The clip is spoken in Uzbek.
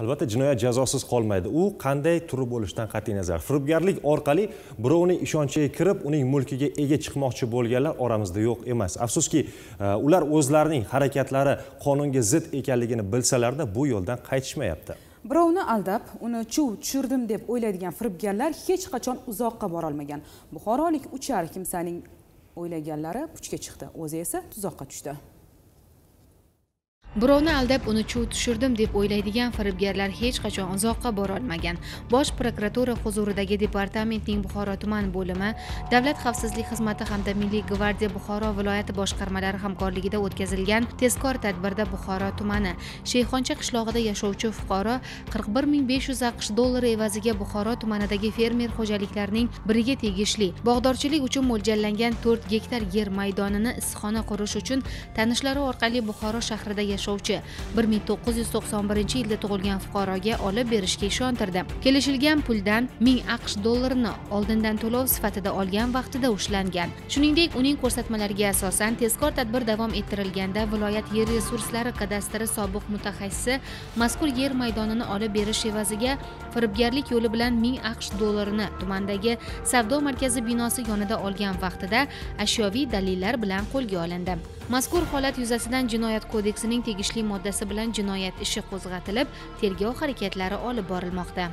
albatta jinoyat jazosiz qolmaydi. U qanday turi bo'lishidan qat'iy nazar. Firibgarlik orqali birovni ishonchiga kirib uning mulkiga ega chiqmoqchi bo'lganlar oramizda yo'q emas. Afsuski e, ular o'zlarining harakatlari qonunga zid ekanligini bilsalarda bu yo'ldan qaytishmayapti. Birovni aldab uni chuv tushirdim deb o'ylaydigan firibgarlar hech qachon uzoqqa borolmagan. Buxorolik uchar kimsaning o'ylaganlari puchga chiqdi. O'zi esa tuzoqqa tushdi. Birovni aldab uni chuv tushirdim deb o'ylaydigan firibgarlar hech qachon uzoqqa borolmagan bosh prokuratura huzuridagi departamentning buxoro tuman bo'limi davlat xavfsizlik xizmati hamda milliy gvardiya buxoro viloyati boshqarmalari hamkorligida o'tkazilgan tezkor tadbirda buxoro tumani. Shayxoncha qishlog'ida yashovchi fuqaro qirq bir ming besh yuz aqsh dollari evaziga buxoro tumanidagi fermer xo'jaliklarining biriga tegishli. Bog'dorchilik uchun mo'ljallangan to'rt gektar yer maydonini issiqxona qurish uchun tanishlari orqali buxoro shahrida yashovchi. Yashovchi bir ming to'qqiz yuz to'qson birinchi yilda tug'ilgan fuqaroga olib berishga ishontirdi. Kelishilgan puldan ming aqsh dollarini oldindan to'lov sifatida olgan vaqtida ushlangan. Shuningdek uning ko'rsatmalariga asosan tezkor tadbir davom ettirilganda viloyat yer resurslari kadastri sobiq mutaxassisi mazkur yer maydonini olib berish evaziga firibgarlik yo'li bilan ming aqsh dollarini tumandagi savdo markazi binosi yonida olgan vaqtida ashyoviy dalillar bilan qo'lga olindi. Mazkur holat yuzasidan jinoyat kodeksining tegishli moddasi bilan jinoyat ishi qo'zg'atilib tergov harakatlari olib borilmoqda.